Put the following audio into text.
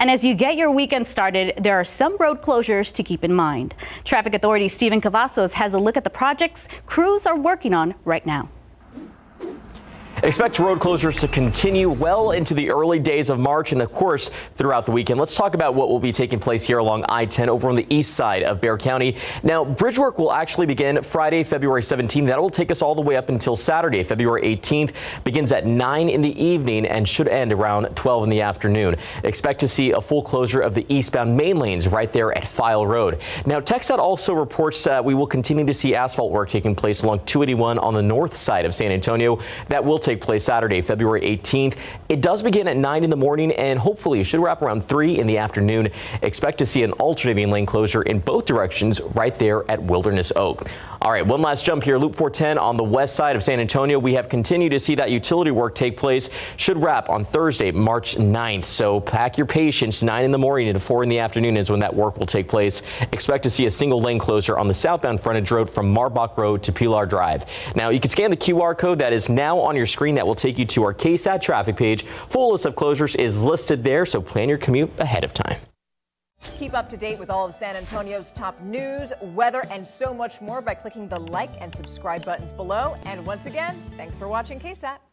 And as you get your weekend started, there are some road closures to keep in mind. Traffic Authority Stephen Cavazos has a look at the projects crews are working on right now. Expect road closures to continue well into the early days of March and, of course, throughout the weekend. Let's talk about what will be taking place here along I-10 over on the east side of Bexar County. Now, bridge work will actually begin Friday, February 17th. That will take us all the way up until Saturday, February 18th. Begins at 9 in the evening and should end around 12 in the afternoon. Expect to see a full closure of the eastbound main lanes right there at Pfeil Road. Now, TxDOT also reports that we will continue to see asphalt work taking place along 281 on the north side of San Antonio. That will take take place Saturday, February 18th. It does begin at 9 in the morning and hopefully should wrap around 3 in the afternoon. Expect to see an alternating lane closure in both directions right there at Wilderness Oak. All right, one last jump here. Loop 410 on the west side of San Antonio. We have continued to see that utility work take place. Should wrap on Thursday, March 9th. So pack your patience. 9 in the morning and 4 in the afternoon is when that work will take place. Expect to see a single lane closure on the southbound frontage road from Marbach Road to Pilar Drive. Now, you can scan the QR code that is now on your screen that will take you to our KSAT traffic page. Full list of closures is listed there, so plan your commute ahead of time. Keep up to date with all of San Antonio's top news, weather, and so much more by clicking the like and subscribe buttons below. And once again, thanks for watching KSAT.